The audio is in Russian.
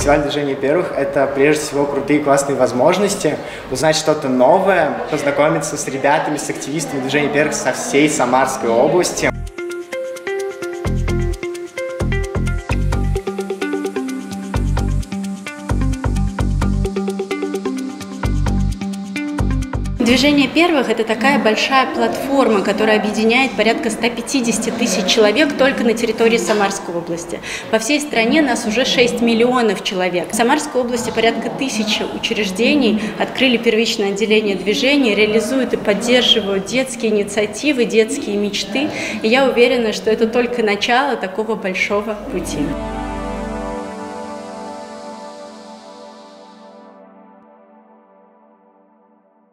фестиваль движения первых – это прежде всего крутые классные возможности узнать что-то новое, познакомиться с ребятами, с активистами движения первых со всей Самарской области. Движение первых – это такая большая платформа, которая объединяет порядка 150 тысяч человек только на территории Самарской области. По всей стране нас уже 6 миллионов человек. В Самарской области порядка тысячи учреждений открыли первичное отделение движения, реализуют и поддерживают детские инициативы, детские мечты. И я уверена, что это только начало такого большого пути.